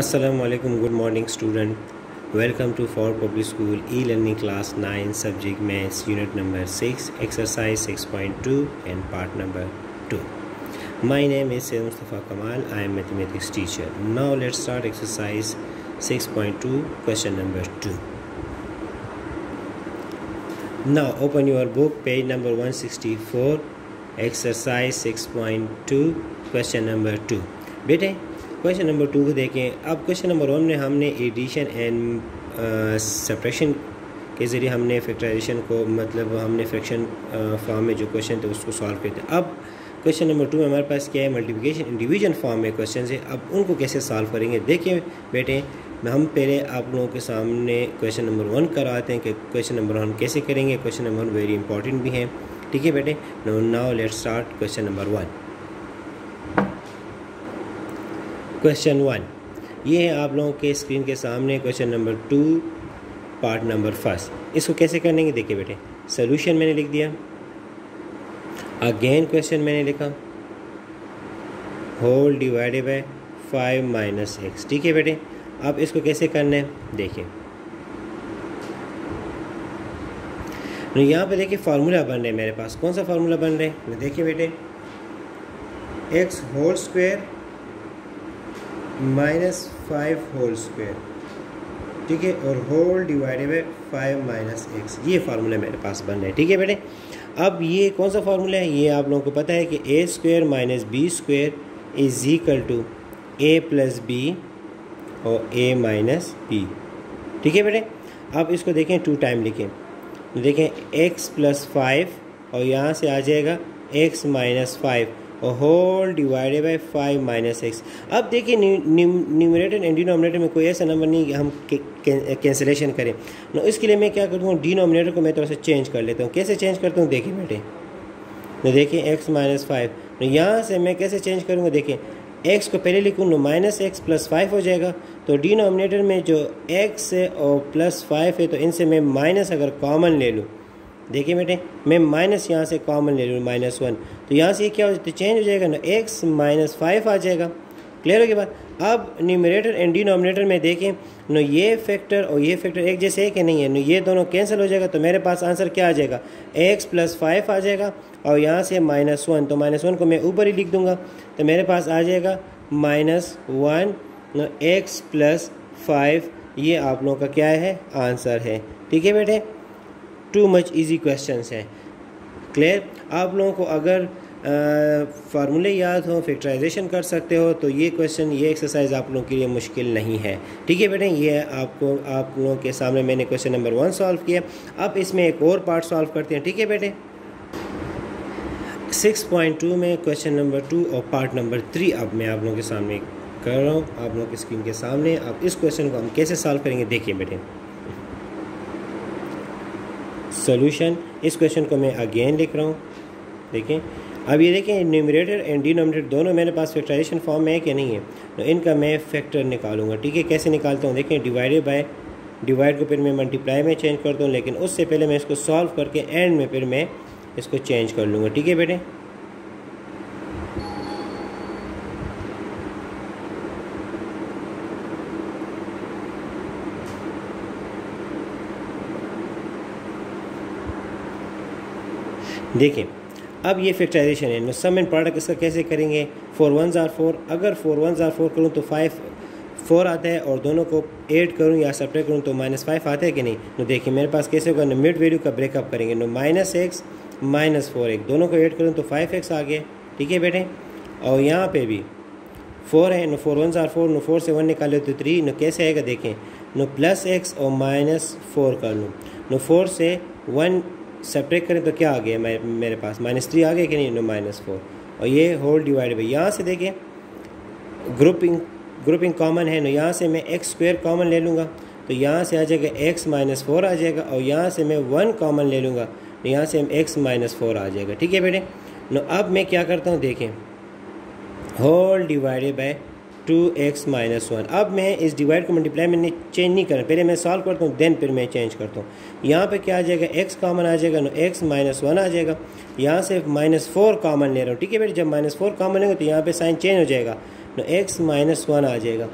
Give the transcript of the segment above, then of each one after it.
Assalamu alaikum. Good morning, student. Welcome to Ford Public School e-learning class 9, subject maths, unit number 6, exercise 6.2 and part number 2. My name is Syed Mustafa Kamal. I am mathematics teacher. Now let's start exercise 6.2, question number 2. Now open your book, page number 164, exercise 6.2, question number 2. Bete question number two को देखें अब question number one में हमने addition and subtraction के ज़रिए हमने factorisation को मतलब हमने फ्रैक्शन फॉर्म uh, में जो क्वेश्चन थे उसको सॉल्व किया था अब क्वेश्चन नंबर टू में हमारे पास क्या है मल्टीप्लिकेशन डिवीजन फॉर्म में क्वेश्चन है अब उनको कैसे सॉल्व करेंगे देखिए बेटे हम पहले आप लोगों के सामने क्वेश्चन नंबर वन कराते हैं कि क्वेश्चन नंबर वन कैसे करेंगे question number one very important भी है ठीक है बेटे now let start question number one question one ये है आप लोगों के स्क्रीन के सामने question number two part number first इसको कैसे करेंगे देखिए बेटे सोल्यूशन मैंने लिख दिया अगेन क्वेश्चन मैंने लिखा whole divided by five minus x ठीक है बेटे अब इसको कैसे करना है देखिए तो यहाँ पे देखिए फार्मूला बन रहे हैं मेरे पास कौन सा फार्मूला बन रहे हैं देखिए बेटे x whole square minus five whole square ठीक है और whole divided by five minus x ये फार्मूला मेरे पास बन रहा है ठीक है बेटे अब ये कौन सा फार्मूला है ये आप लोगों को पता है कि a square minus b square is equal to a plus b और ए माइनस बी ठीक है बेटे अब इसको देखें टू टाइम लिखें तो देखें एक्स प्लस फाइव और यहाँ से आ जाएगा x minus five whole divided by five minus x अब देखिए न्यूमिनेटर एंड डिनोमिनेटर में कोई ऐसा नंबर नहीं हम कैंसिलेशन करें ना इसके लिए मैं क्या करता हूँ डिनोमिनेटर को मैं थोड़ा सा चेंज कर लेता हूँ कैसे चेंज करता हूँ देखिए बेटे ना तो देखिए एक्स माइनस फाइव यहाँ से मैं कैसे चेंज करूँगा देखिए एक्स को पहले लिखूँ ना माइनस एक्स प्लस फाइव हो जाएगा तो डिनोमिनेटर में जो एक्स है और प्लस फाइव है तो इनसे मैं माइनस अगर कॉमन ले लूँ देखिए बेटे मैं माइनस यहाँ से कॉमन ले लूँ माइनस वन तो यहाँ से क्या हो जाता तो चेंज हो जाएगा ना एक्स माइनस फाइव आ जाएगा क्लियर हो गया बात अब न्यूमिनेटर एंड डिनोमिनेटर में देखें नो ये फैक्टर और ये फैक्टर एक जैसे है नहीं है नो ये दोनों कैंसिल हो जाएगा तो मेरे पास आंसर क्या आ जाएगा एक्स प्लस फाइव आ जाएगा और यहाँ से माइनस वन तो माइनस वन को मैं ऊपर ही लिख दूंगा तो मेरे पास आ जाएगा minus one x plus five ये आप लोगों का क्या है आंसर है ठीक है बेटे टू मच इजी क्वेश्चन हैं क्लियर आप लोगों को अगर फार्मूले याद हो फैक्टराइजेशन कर सकते हो तो ये क्वेश्चन ये एक्सरसाइज आप लोगों के लिए मुश्किल नहीं है ठीक है बेटे ये आपको आप लोगों के सामने मैंने क्वेश्चन नंबर वन सॉल्व किया अब इसमें एक और पार्ट सॉल्व करते हैं ठीक है बेटे 6.2 में क्वेश्चन नंबर टू और पार्ट नंबर थ्री अब मैं आप लोगों के सामने कर रहा हूँ आप लोगों की स्क्रीन के सामने अब इस क्वेश्चन को हम कैसे सॉल्व करेंगे देखिए बेटे सोल्यूशन इस क्वेश्चन को मैं अगेन लिख रहा हूँ देखें अब ये देखें न्यूमरेटर एंड डिनोमिनेटर दोनों मेरे पास फैक्टराइजेशन फॉर्म में है कि नहीं है तो इनका मैं फैक्टर निकालूंगा ठीक है कैसे निकालता हूँ देखें डिवाइडेड बाय डिवाइड को फिर मैं मल्टीप्लाई में चेंज करता हूँ लेकिन उससे पहले मैं इसको सॉल्व करके एंड में फिर मैं इसको चेंज कर लूँगा ठीक है बेटे देखें अब ये फैक्टराइजेशन है सम एंड प्रोडक्ट इसका कैसे करेंगे फोर वन ज़ार फोर अगर फोर वन ज़ार फोर करूँ तो फाइव फोर आता है और दोनों को एड करूँ या सब्ट्रैक्ट करूँ तो माइनस फाइव आता है कि नहीं तो देखिए मेरे पास कैसे होगा नो मिड वैल्यू का ब्रेकअप करेंगे now minus x minus four एक दोनों को ऐड करूँ तो फाइव एक्स आ गया ठीक है बेटे और यहाँ पे भी फोर है नो फोर वन ज़ार फोर नो फोर से वन निकाले तो थ्री नो कैसे आएगा देखें नो प्लस एक्स और माइनस फोर कर लूँ नो फोर से वन सेपरेट करें तो क्या आ गया मेरे, पास माइनस थ्री आ गया कि नहीं नो माइनस फोर और ये होल डिवाइड बाई यहाँ से देखें ग्रुपिंग ग्रुपिंग कॉमन है ना यहाँ से मैं एक्स स्क्वेयर कॉमन ले लूँगा तो यहाँ से आ जाएगा एक्स माइनस फोर आ जाएगा और यहाँ से मैं वन कॉमन ले लूँगा तो यहाँ से एक्स माइनस फोर आ जाएगा ठीक है बेटे नो अब मैं क्या करता हूँ देखें whole divided by two x minus one अब मैं इस डिवाइड को मल्टीप्लाई मैंने चेंज नहीं करना पहले मैं सॉल्व करता हूँ देन फिर मैं चेंज करता हूँ यहाँ पे क्या आ जाएगा एक्स कॉमन आ जाएगा एक्स माइनस वन आ जाएगा यहाँ से माइनस फोर कॉमन ले रहा हूँ ठीक है बेटा जब माइनस फोर कॉमन लेंगे तो यहाँ पर साइन चेंज हो जाएगा नो एक्स माइनस वन आ जाएगा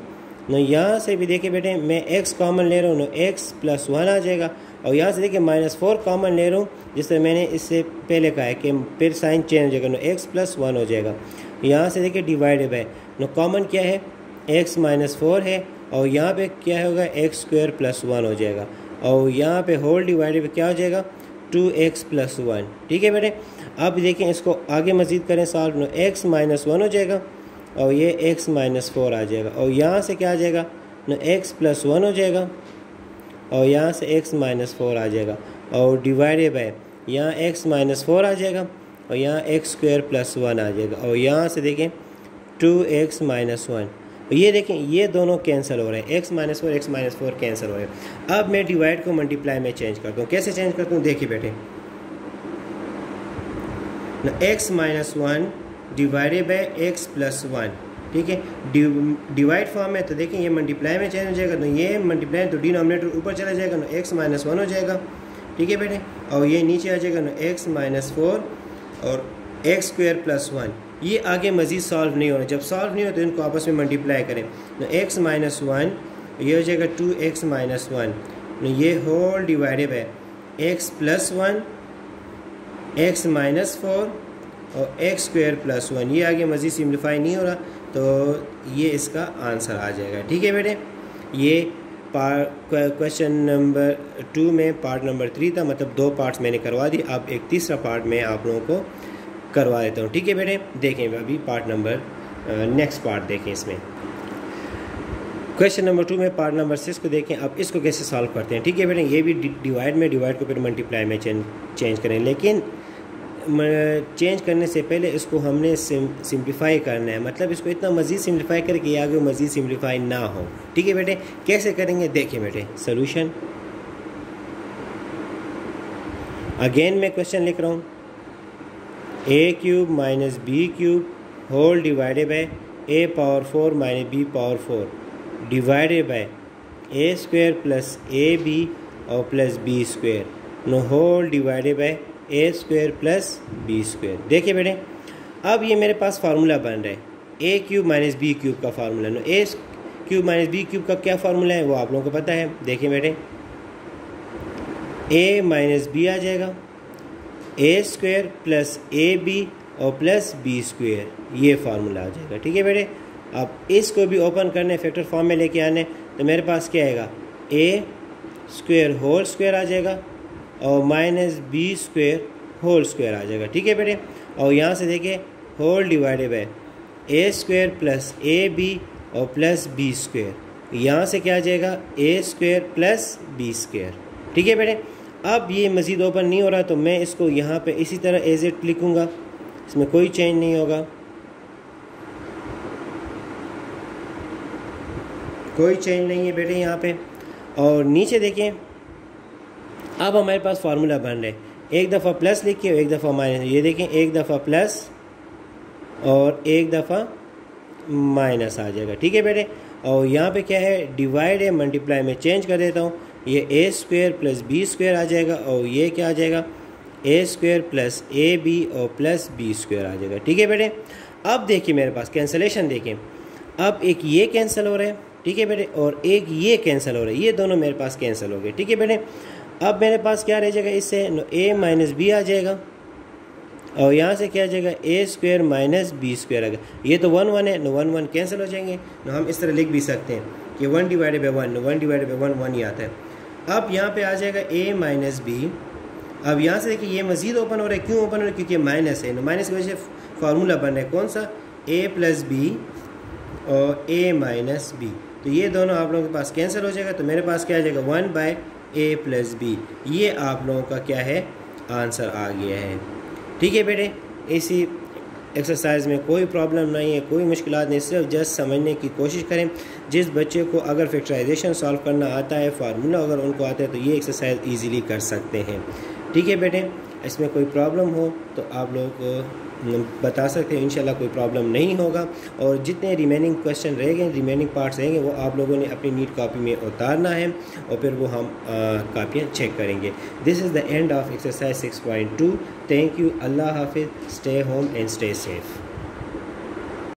नो यहाँ से भी देखिए बेटे मैं एक्स कॉमन ले रहा हूँ नो एक्स प्लस वन आ जाएगा और यहाँ से देखिए माइनस फोर कॉमन ले रहा हूँ जिससे मैंने इससे पहले कहा है कि फिर साइन चेंज हो जाएगा नो एक्स प्लस वन हो जाएगा यहाँ से देखिए डिवाइडेड बाय ना कॉमन क्या है एक्स माइनस फोर है और यहाँ पे क्या होगा एक्स स्क्वेयर प्लस वन हो जाएगा और यहाँ पे होल डिवाइडेड क्या हो जाएगा टू एक्स प्लस वन ठीक है बेटे अब देखें इसको आगे मजीद करें solve no x minus one हो जाएगा और ये एक्स माइनस फोर आ जाएगा और यहाँ से क्या आ जाएगा नो एक्स प्लस वन हो जाएगा और यहाँ से एक्स माइनस फोर आ जाएगा और डिवाइडेड बाय यहाँ एक्स माइनस फोर आ जाएगा और यहाँ एक्स स्क्वेयर प्लस वन आ जाएगा और यहाँ से देखें टू एक्स माइनस वन ये देखें ये दोनों कैंसिल हो रहे हैं x minus four x minus four cancel हो रहे हैं अब मैं डिवाइड को मल्टीप्लाई में चेंज करता हूँ कैसे चेंज करता हूँ देखिए बेटे x minus one divided by x plus one ठीक है डिवाइड फॉर्म है तो देखें ये मल्टीप्लाई में चेंज हो जाएगा तो ये मल्टीप्लाई तो डिनोमिनेटर ऊपर चला जाएगा ना एक्स माइनस वन हो जाएगा ठीक है बेटे और ये नीचे आ जाएगा ना एक्स माइनस फोर और एक्स स्क्वेयर प्लस वन ये आगे मज़ीद सॉल्व नहीं हो रहा जब सॉल्व नहीं हो तो इनको आपस में मल्टीप्लाई करें तो एक्स माइनस वन ये हो जाएगा टू एक्स माइनस वन ये होल डिवाइडेड है x plus one x minus four और एक्स स्क्वेयर प्लस वन ये आगे मज़ीद सिम्प्लीफाई नहीं हो रहा तो ये इसका आंसर आ जाएगा ठीक है बेटे ये क्वेश्चन नंबर टू में पार्ट नंबर थ्री था मतलब दो पार्ट्स मैंने करवा दी अब एक तीसरा पार्ट मैं आप लोगों को करवा देता हूँ ठीक है बेटे देखें अभी पार्ट नंबर नेक्स्ट पार्ट देखें इसमें क्वेश्चन नंबर टू में पार्ट नंबर सिक्स को देखें अब इसको कैसे सॉल्व करते हैं ठीक है बेटे ये भी डिवाइड में डिवाइड को फिर मल्टीप्लाई में चेंज चेंज करें लेकिन चेंज करने से पहले इसको हमने सिम्प्लीफाई सिंप्लीफाई करना है मतलब इसको इतना मज़ीद सिंप्लीफाई करके आगे मज़ीद सिंप्लीफाई ना हो ठीक है बेटे कैसे करेंगे देखें बेटे सोल्यूशन अगेन मैं क्वेश्चन लिख रहा हूँ a cube minus b cube whole divided by a power four minus b power four divided by a square plus a b और plus b square no whole divided by a square plus b square देखिए बेटे अब ये मेरे पास formula बन रहा है a cube minus b cube का formula no a cube minus b cube का क्या फार्मूला है वो आप लोगों को पता है देखिए बेटे ए माइनस बी आ जाएगा a square plus a b और प्लस बी स्क्वेयर ये फार्मूला आ जाएगा ठीक है बेटे अब इसको भी ओपन करने फैक्टर फॉर्म में लेके आने तो मेरे पास क्या आएगा ए स्क्वेयर होल स्क्वेयर आ जाएगा और minus b square whole square आ जाएगा ठीक है बेटे और यहाँ से देखिए whole divided by a square plus a b और प्लस बी स्क्वेयर यहाँ से क्या आ जाएगा a square plus b square ठीक है बेटे अब ये मज़ीद ओपन नहीं हो रहा तो मैं इसको यहाँ पे इसी तरह एज इट लिखूँगा इसमें कोई चेंज नहीं होगा कोई चेंज नहीं है बेटे यहाँ पे और नीचे देखें अब हमारे पास फार्मूला बन रहे एक दफ़ा प्लस लिखिए और एक दफ़ा माइनस ये देखें एक दफ़ा प्लस और एक दफ़ा माइनस आ जाएगा ठीक है बेटे और यहाँ पे क्या है डिवाइड है मल्टीप्लाई में चेंज कर देता हूँ ये a square plus b square आ जाएगा और ये क्या आ जाएगा a square plus a b और प्लस बी स्क्वेयर आ जाएगा ठीक है बेटे अब देखिए मेरे पास कैंसलेशन देखें अब एक ये कैंसिल हो रहा है ठीक है बेटे और एक ये कैंसिल हो रहा है ये दोनों मेरे पास कैंसिल हो गए ठीक है बेटे अब मेरे पास क्या रह जाएगा इससे ए माइनस बी आ जाएगा और यहाँ से क्या आ जाएगा a square minus b square आ गया ये तो वन वन है नो वन वन कैंसिल हो जाएंगे नो तो हम इस तरह लिख भी सकते हैं कि one divided by one one divided by one one ही आता है अब यहाँ पे आ जाएगा ए माइनस बी अब यहाँ से देखिए ये मज़ीद ओपन हो रहा है क्यों ओपन हो रहा है क्योंकि माइनस है माइनस तो की वजह से फार्मूला बन रहा है कौन सा ए प्लस बी और ए माइनस बी तो ये दोनों आप लोगों के पास कैंसिल हो जाएगा तो मेरे पास क्या आ जाएगा one by a plus b ये आप लोगों का क्या है आंसर आ गया है ठीक है बेटे इसी एक्सरसाइज में कोई प्रॉब्लम नहीं है कोई मुश्किल नहीं सिर्फ जस्ट समझने की कोशिश करें जिस बच्चे को अगर फैक्टराइजेशन सॉल्व करना आता है फार्मूला अगर उनको आता है तो ये एक्सरसाइज ईजीली कर सकते हैं ठीक है बेटे इसमें कोई प्रॉब्लम हो तो आप लोग बता सकते हैं इंशाल्लाह कोई प्रॉब्लम नहीं होगा और जितने रिमेनिंग क्वेश्चन रहेंगे रिमेनिंग पार्ट्स रहेंगे वो आप लोगों ने अपनी नीट कॉपी में उतारना है और फिर वो हम कापियाँ चेक करेंगे this is the end of exercise two thank you अल्लाह हाफिज़ stay home and stay safe